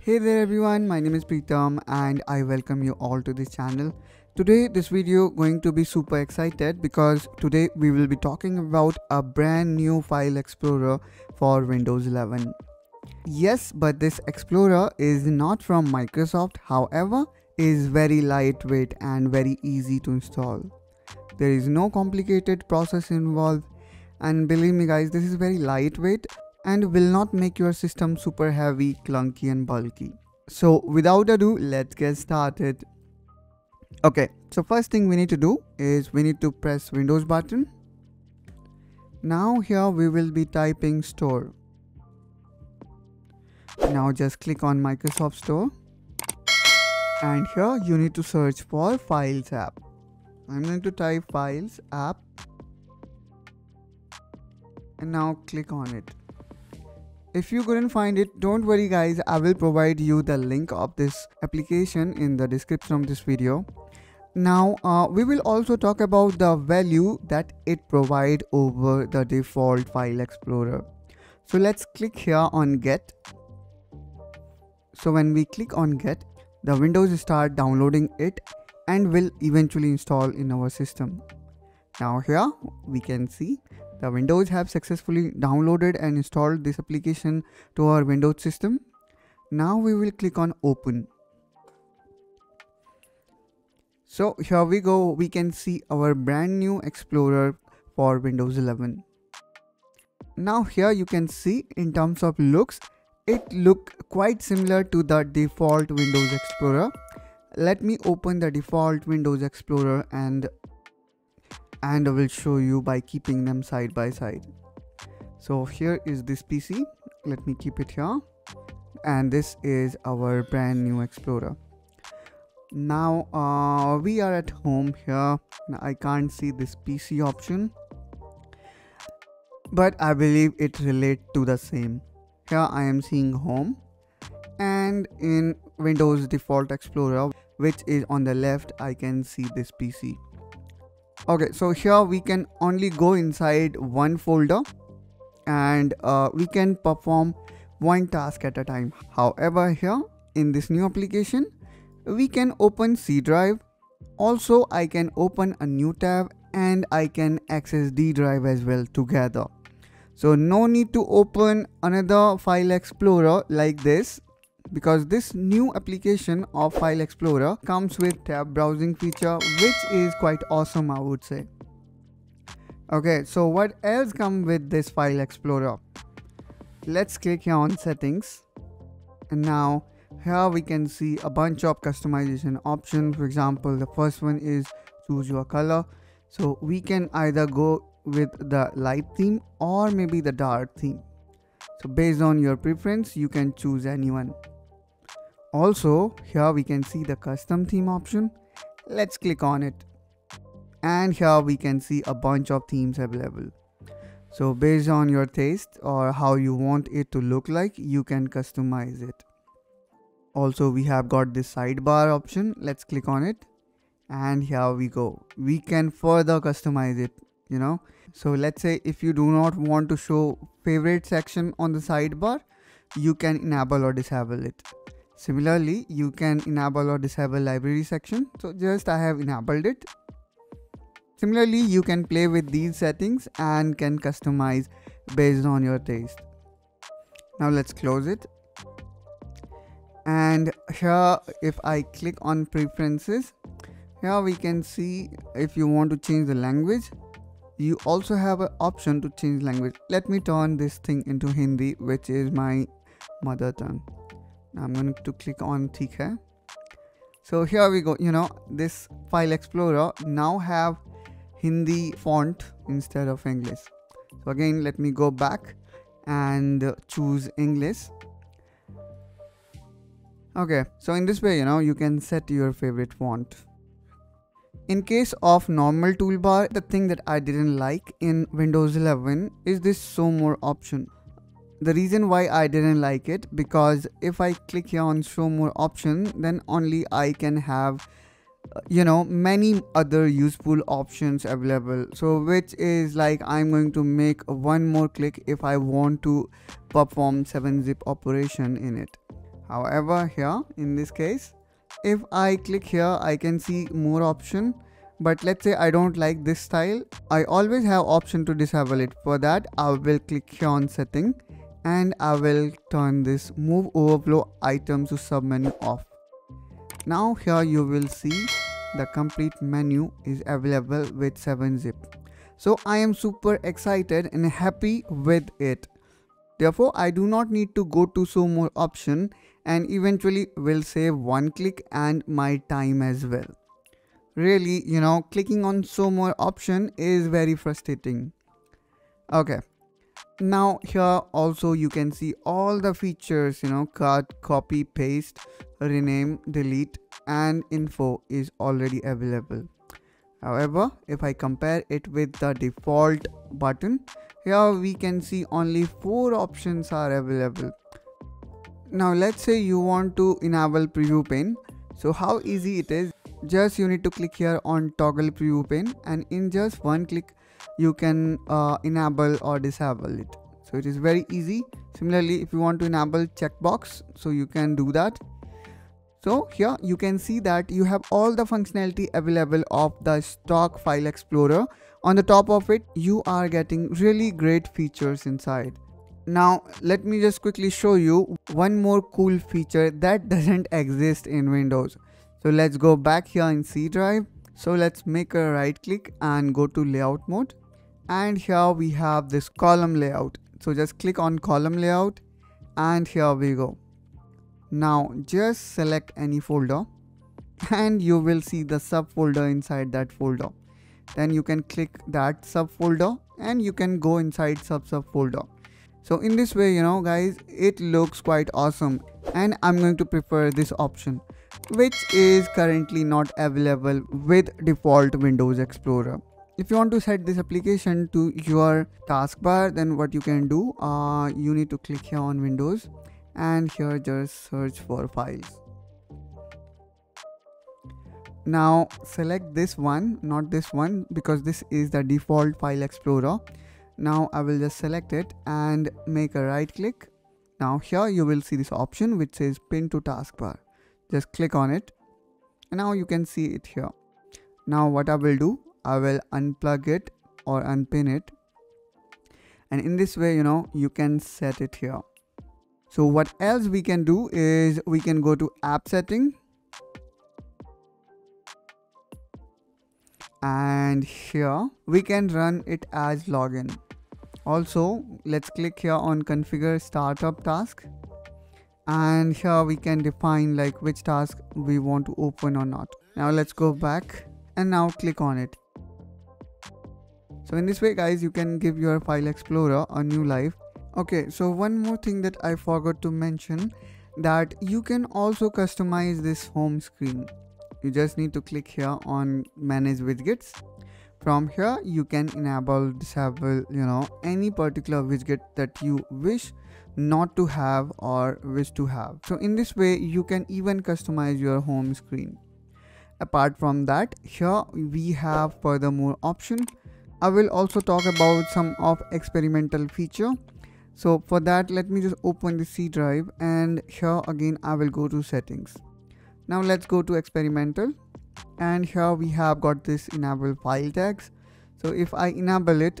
Hey there everyone, my name is Preetam and I welcome you all to this channel. Today this video going to be super excited because today we will be talking about a brand new file explorer for Windows 11. Yes, but this explorer is not from Microsoft, however, is very lightweight and very easy to install. There is no complicated process involved and believe me guys, this is very lightweight and will not make your system super heavy, clunky and bulky. So without ado, let's get started. Okay, so first thing we need to do is we need to press Windows button. Now here we will be typing store. Now just click on Microsoft Store. And here you need to search for Files app. I'm going to type Files app. And now click on it. If you couldn't find it, don't worry guys, I will provide you the link of this application in the description of this video. Now, uh, we will also talk about the value that it provide over the default file explorer. So let's click here on get. So when we click on get, the Windows start downloading it and will eventually install in our system. Now here we can see the Windows have successfully downloaded and installed this application to our Windows system. Now we will click on open. So here we go, we can see our brand new Explorer for Windows 11. Now here you can see in terms of looks, it look quite similar to the default Windows Explorer. Let me open the default Windows Explorer and and I will show you by keeping them side by side. So here is this PC. Let me keep it here. And this is our brand new Explorer. Now uh, we are at home here. I can't see this PC option. But I believe it relates to the same. Here I am seeing home. And in Windows Default Explorer, which is on the left, I can see this PC okay so here we can only go inside one folder and uh, we can perform one task at a time. However here in this new application we can open C drive. Also I can open a new tab and I can access D drive as well together. So no need to open another file explorer like this because this new application of File Explorer comes with tab browsing feature which is quite awesome I would say. Okay, so what else come with this File Explorer? Let's click here on settings and now here we can see a bunch of customization options. For example, the first one is choose your color. So we can either go with the light theme or maybe the dark theme. So based on your preference, you can choose anyone. Also, here we can see the custom theme option. Let's click on it. And here we can see a bunch of themes available. So based on your taste or how you want it to look like, you can customize it. Also, we have got this sidebar option. Let's click on it. And here we go. We can further customize it, you know. So let's say if you do not want to show favorite section on the sidebar, you can enable or disable it. Similarly, you can enable or disable library section. So just I have enabled it. Similarly, you can play with these settings and can customize based on your taste. Now let's close it. And here, if I click on preferences, here we can see if you want to change the language, you also have an option to change language. Let me turn this thing into Hindi, which is my mother tongue. I'm going to click on TK. So here we go, you know, this file explorer now have Hindi font instead of English. So again, let me go back and choose English. Okay, so in this way, you know, you can set your favorite font. In case of normal toolbar, the thing that I didn't like in Windows 11 is this show more option the reason why I didn't like it because if I click here on show more option then only I can have uh, you know many other useful options available. So which is like i'm going to make one more click if i want to perform 7-zip operation in it. However here in this case if i click here i can see more option. But let's say i don't like this style i always have option to disable it. For that i will click here on setting and i will turn this move overflow items to submenu off now here you will see the complete menu is available with 7-zip. So I am super excited and happy with it. Therefore, I do not need to go to so more option and eventually will save one click and my time as well. Really, you know, clicking on so more option is very frustrating. Okay. Now here also you can see all the features, you know, cut, copy, paste, rename, delete and info is already available. However, if I compare it with the default button, here we can see only four options are available. Now let's say you want to enable preview pane. So how easy it is, just you need to click here on toggle preview pane and in just one click you can uh, enable or disable it. So it is very easy. Similarly, if you want to enable checkbox, so you can do that so here you can see that you have all the functionality available of the stock file explorer. On the top of it, you are getting really great features inside. Now let me just quickly show you one more cool feature that doesn't exist in Windows. So let's go back here in C drive. So let's make a right click and go to layout mode. And here we have this column layout. So just click on column layout and here we go. Now just select any folder and you will see the subfolder inside that folder. Then you can click that subfolder and you can go inside sub subfolder. So in this way, you know guys, it looks quite awesome and I'm going to prefer this option which is currently not available with default Windows Explorer. If you want to set this application to your taskbar, then what you can do, uh, you need to click here on Windows and here just search for files. Now select this one not this one because this is the default file explorer. Now i will just select it and make a right click. Now here you will see this option which says pin to taskbar just click on it. And now you can see it here. Now what i will do i will unplug it or unpin it. And in this way you know you can set it here. So what else we can do is we can go to app setting. And here we can run it as login. Also, let's click here on configure startup task and here we can define like which task we want to open or not. Now let's go back and now click on it. So in this way guys, you can give your file explorer a new life Okay, so one more thing that I forgot to mention that you can also customize this home screen. You just need to click here on manage widgets. From here, you can enable, disable, you know, any particular widget that you wish not to have or wish to have. So in this way, you can even customize your home screen. Apart from that, here we have furthermore option. I will also talk about some of experimental feature so for that let me just open the C drive and here again I will go to settings now let's go to experimental and here we have got this enable file tags. So if I enable it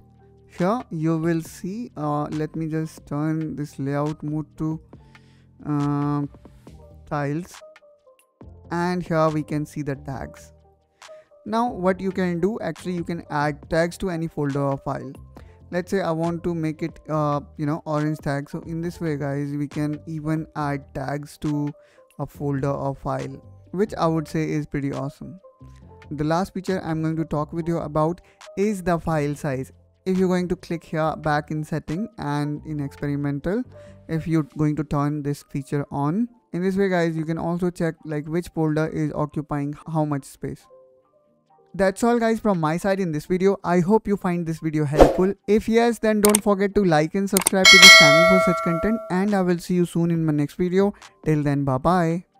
here you will see uh, let me just turn this layout mode to uh, tiles. And here we can see the tags. Now what you can do actually you can add tags to any folder or file. Let's say I want to make it uh, you know orange tag. So in this way guys we can even add tags to a folder or file which I would say is pretty awesome the last feature I'm going to talk with you about is the file size if you're going to click here back in setting and in experimental if you're going to turn this feature on in this way guys you can also check like which folder is occupying how much space that's all guys from my side in this video. I hope you find this video helpful. If yes, then don't forget to like and subscribe to this channel for such content and I will see you soon in my next video. Till then, bye bye.